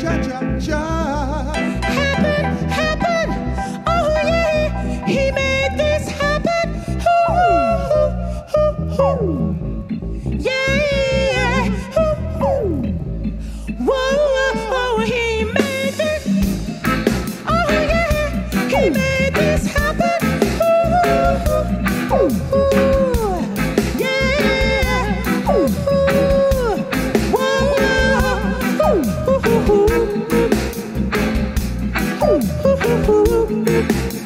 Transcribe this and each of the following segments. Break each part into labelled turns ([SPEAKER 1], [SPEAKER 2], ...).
[SPEAKER 1] cha cha cha.
[SPEAKER 2] Ooh, ooh.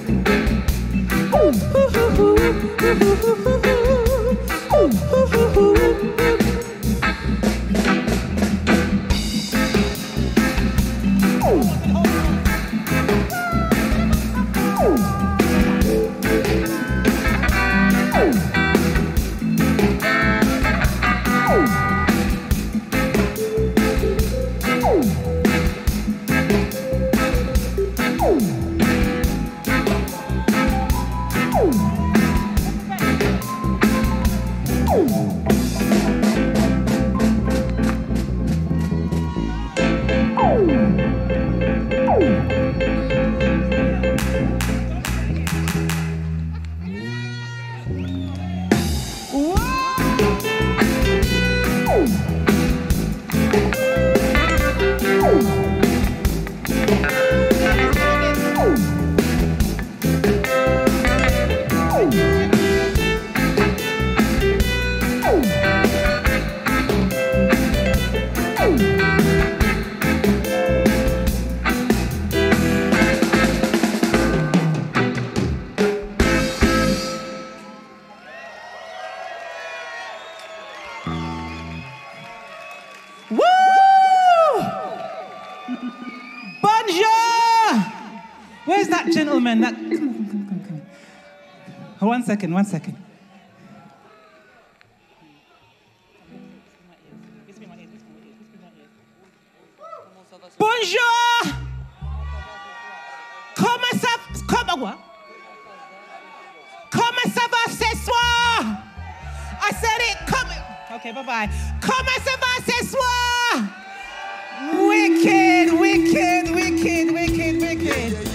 [SPEAKER 2] Thank you. one second, one second. Bonjour! Comment ça, comment quoi? Comment ça va ce soir? I said it, come. Okay, bye bye. Comment ça va ce soir? Wicked, wicked, wicked, wicked, wicked.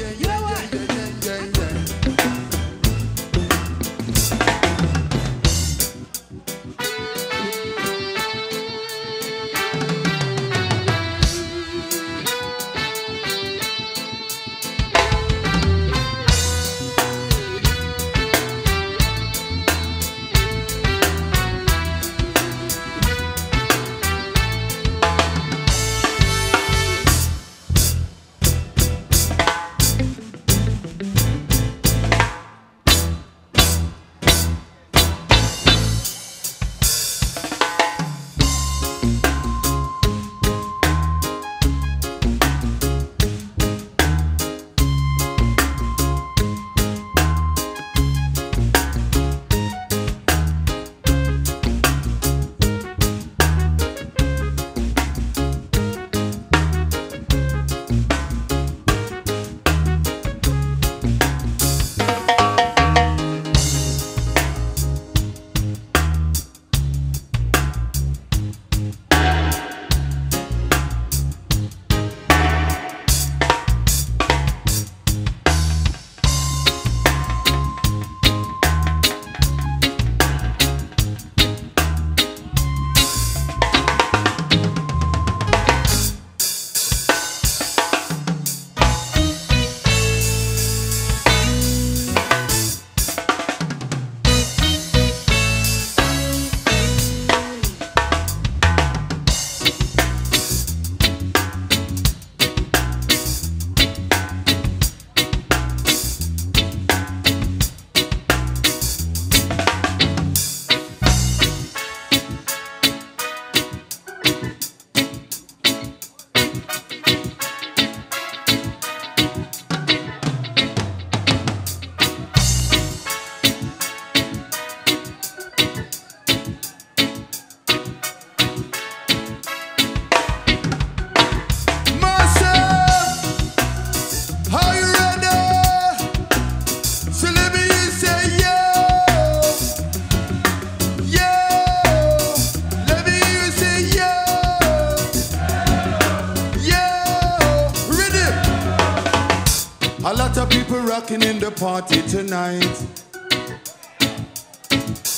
[SPEAKER 3] Rocking in the party tonight.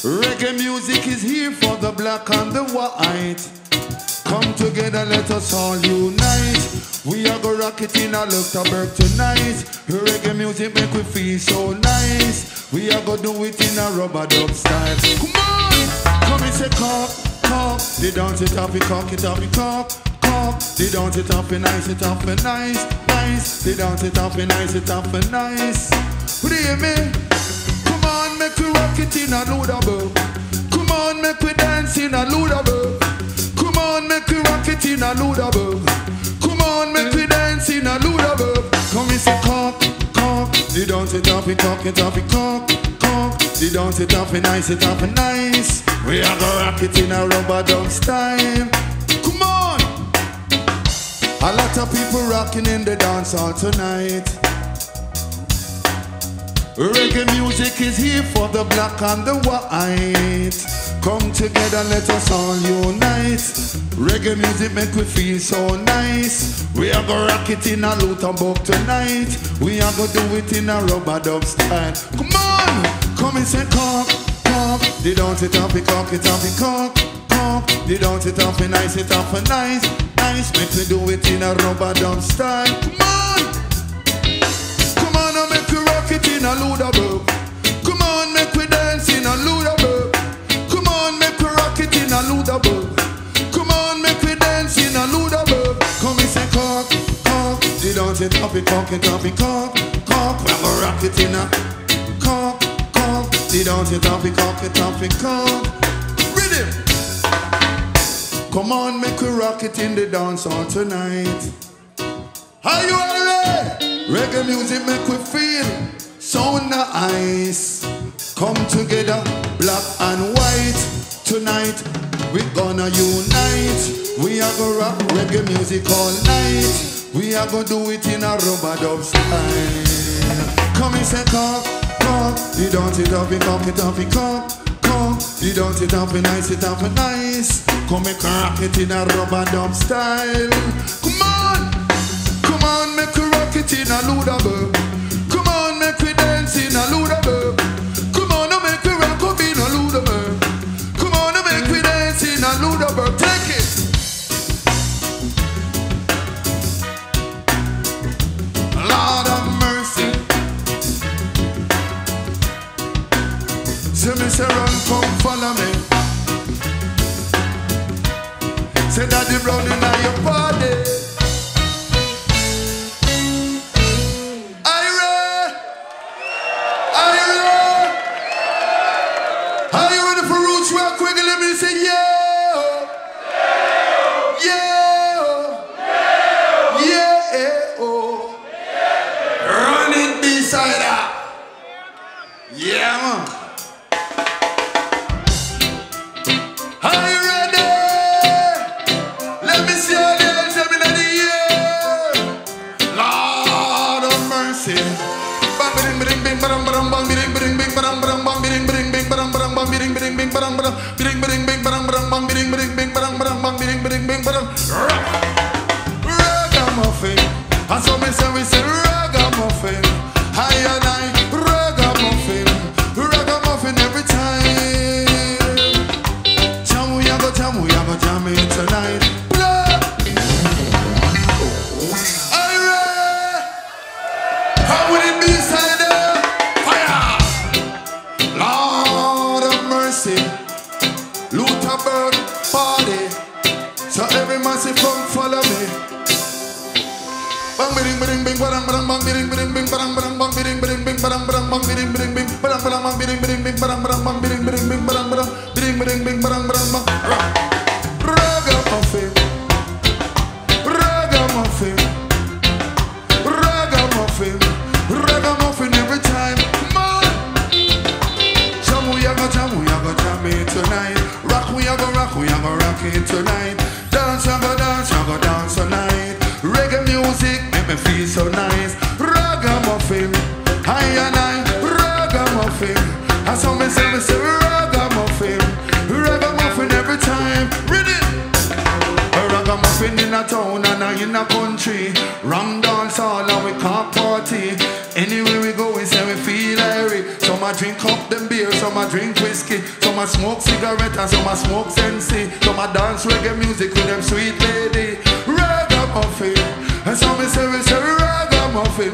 [SPEAKER 3] Reggae music is here for the black and the white. Come together, let us all unite. We are gonna rock it in a Luxembourg tonight. Reggae music make we feel so nice. We are gonna do it in a rub-a-dub style. Come on, come and say cock, cock. They dance it up, we cock it up, we cock, cock. They dance it up and nice, it up and nice, nice. They dance it up and nice, it up and nice. What do you hear me? Come on, make we rock it in a Ludaburg. Come on, make we dance in a Ludaburg. Come on, make we rock it in a Ludaburg. Come on, make we dance in a Ludaburg. Come and say cock, cock. They dance it up, we cock it up, we cock, cock. They dance it up and nice, it up and nice. We are gonna rock it in a rub-a-dub style. Come. A lot of people rocking in the dance hall tonight. Reggae music is here for the black and the white. Come together, let us all unite. Reggae music make we feel so nice. We are gonna rock it in a Lutenburg tonight. We are gonna do it in a rub-a-dub style. Come on, come and say cock, cock. They don't it up, we cock it up, cock, cock. They don't it up, we nice it up, and nice, nice. Make we do it in a rub-a-dub style. Come on. Come on and make we rock it in a Ludaburg. Come on, make we dance in a Ludaburg. Come on, make we rock it in a Ludaburg. Come on, make we dance in a Ludaburg. Come and say cock, cock. They dance it up, it cock it up, it cock, cock. We're gonna rock it in a cock, cock. They dance it up, it cock it up, it cock. Rhythm. Come on, make we rock it in the dance hall tonight. Are you ready? Reggae music make we feel so nice. Come together, black and white. Tonight we gonna unite. We are gonna rock reggae music all night. We are gonna do it in a rub-a-dub style. Come and say cock, cock. You don't it up, you cock it up, you cock, cock. You don't up, you nice it up, you nice. Come and rock it in a rub-a-dub style. Come on. Come on, make we rock it in a Ludaburg. So me bing bing bing bang bang bang bing bing bing bang bang bang bing bing bing bang bang bang bing bing bing bang bang bang bing bing bing bang bang bang bing bing bing ragamuffin. So me say me say ragamuffin, ragamuffin every time. Read it. A ragamuffin in a town and a in a country. Ram dance all and we can't party. Anywhere we go, we say we feel airy. Some a drink up them beer, some a drink whiskey, some a smoke cigarette and some a smoke sensi. Some a dance reggae music with them sweet lady. Ragamuffin, and some me say we say ragamuffin,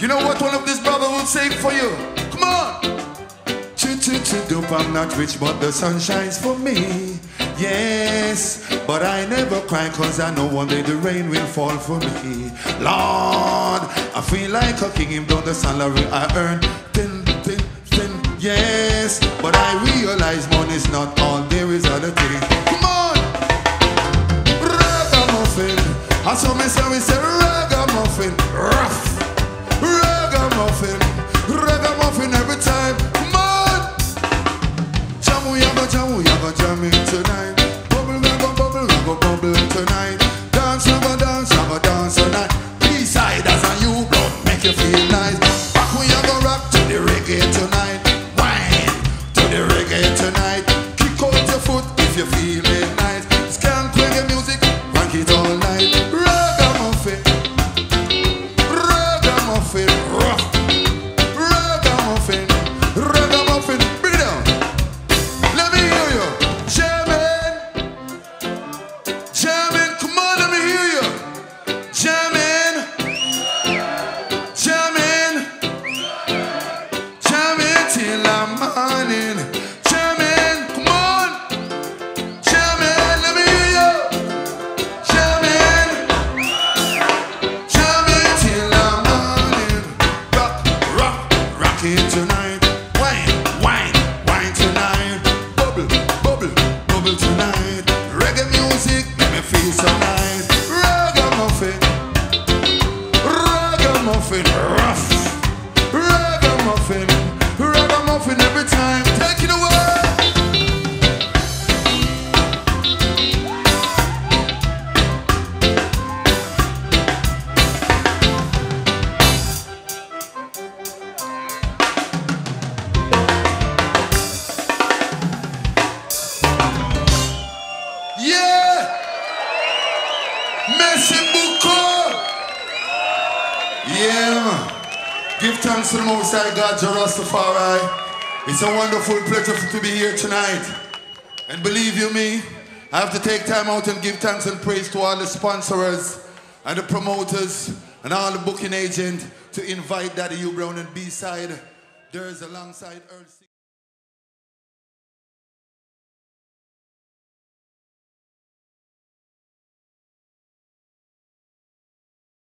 [SPEAKER 3] you know what one of these brothers would say for you? Come on. Choo choo choo dope, I'm not rich, but the sun shines for me. Yes, but I never cry cause I know one day the rain will fall for me. Lord, I feel like a king, even though the salary I earn, thin, thin, thin, yes. But I realize money's not all there is other thing. Come on! Ragamuffin, I saw me say we say ragamuffin, rough. Ragamuffin, ragamuffin make Merci beaucoup! Yeah. Give thanks to the Most High God, Jah Rastafari. It's a wonderful pleasure to be here tonight. And believe you me, I have to take time out and give thanks and praise to all the sponsors and the promoters and all the booking agents to invite Daddy U Brown and B-side. There's alongside Earl.